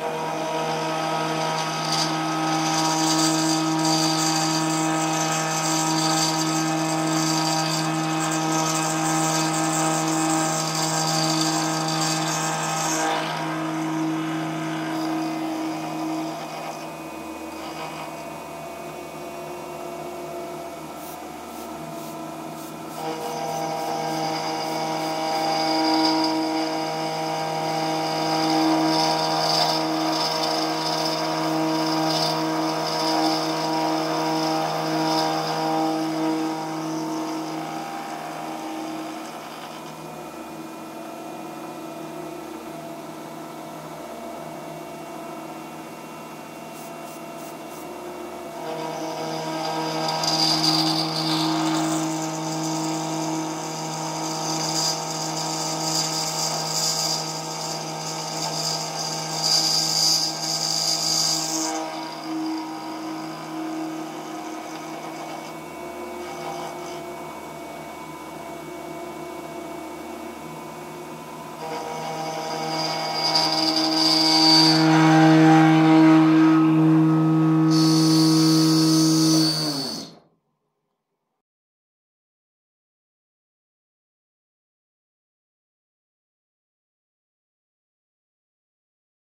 Oh.